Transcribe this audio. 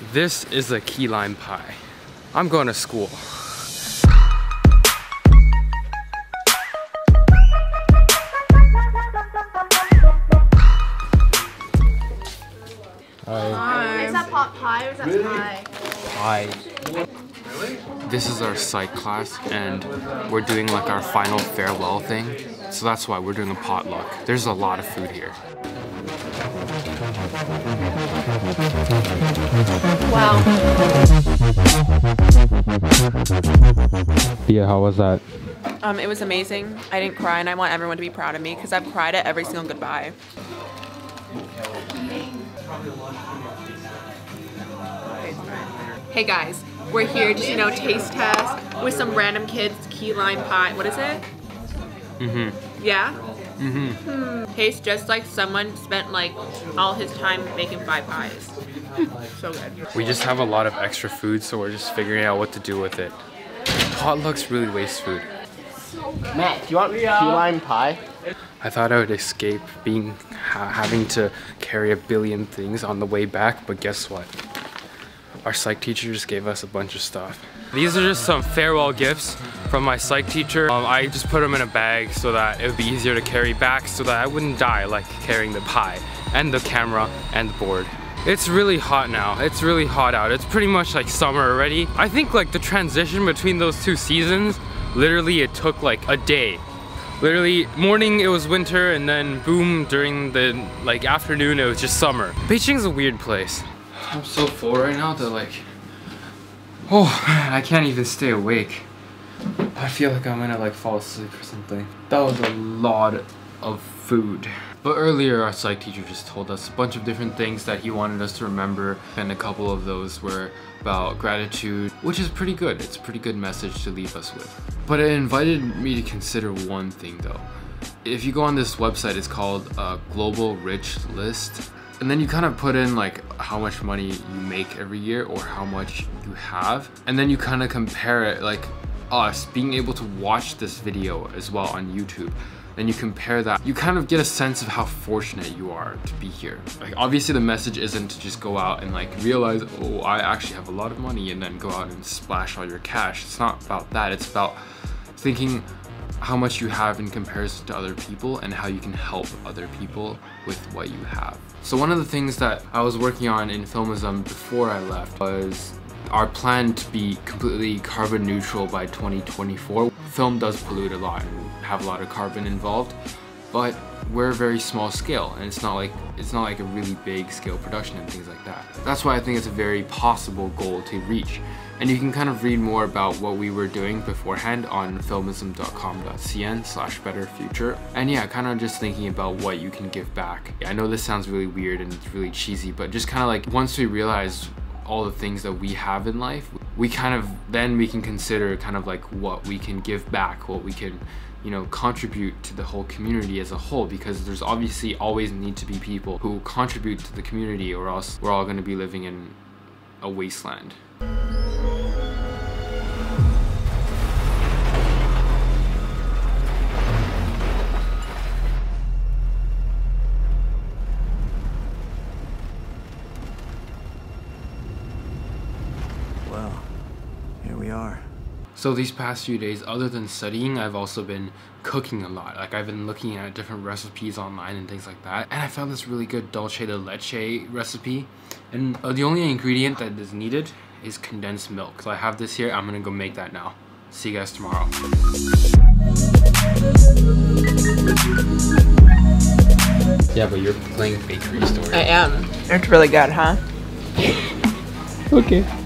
This is a key lime pie. I'm going to school. Hi. Is that pot pie or is that really? pie? Pie. This is our psych class and we're doing like our final farewell thing. So that's why we're doing a potluck. There's a lot of food here. Wow. Yeah, how was that? Um, it was amazing. I didn't cry and I want everyone to be proud of me because I've cried at every single goodbye. Hey guys, we're here to you know taste test with some random kids key lime pie. What is it? Mm-hmm. Yeah? Mm-hmm. Hmm. Tastes just like someone spent like all his time making five pies. so good. We just have a lot of extra food, so we're just figuring out what to do with it. Potlucks really waste food. Matt, do you want key lime pie? I thought I would escape being ha having to carry a billion things on the way back, but guess what? Our psych teacher just gave us a bunch of stuff. These are just some farewell gifts from my psych teacher. Um, I just put them in a bag so that it would be easier to carry back so that I wouldn't die like carrying the pie and the camera and the board. It's really hot now. It's really hot out. It's pretty much like summer already. I think like the transition between those two seasons, literally it took like a day. Literally morning it was winter and then boom during the like afternoon it was just summer. Beijing's a weird place. I'm so full right now that like, oh man, I can't even stay awake. I feel like I'm gonna like fall asleep or something. That was a lot of food. But earlier our psych teacher just told us a bunch of different things that he wanted us to remember and a couple of those were about gratitude, which is pretty good. It's a pretty good message to leave us with. But it invited me to consider one thing though. If you go on this website, it's called uh, Global Rich List and then you kind of put in like how much money you make every year or how much you have. And then you kind of compare it like us being able to watch this video as well on YouTube. And you compare that you kind of get a sense of how fortunate you are to be here. Like obviously the message isn't to just go out and like realize oh I actually have a lot of money and then go out and splash all your cash. It's not about that. It's about thinking how much you have in comparison to other people and how you can help other people with what you have. So one of the things that I was working on in Filmism before I left was our plan to be completely carbon neutral by 2024. Film does pollute a lot and have a lot of carbon involved, but we're very small scale and it's not like it's not like a really big scale production and things like that. That's why I think it's a very possible goal to reach. And you can kind of read more about what we were doing beforehand on filmism.com.cn slash better future. And yeah, kind of just thinking about what you can give back. I know this sounds really weird and it's really cheesy, but just kind of like once we realize all the things that we have in life, we kind of, then we can consider kind of like what we can give back, what we can, you know, contribute to the whole community as a whole because there's obviously always need to be people who contribute to the community or else we're all going to be living in a wasteland. So these past few days, other than studying, I've also been cooking a lot. Like I've been looking at different recipes online and things like that. And I found this really good dulce de leche recipe. And uh, the only ingredient that is needed is condensed milk. So I have this here, I'm gonna go make that now. See you guys tomorrow. Yeah, but you're playing bakery story. I am. It's really good, huh? okay.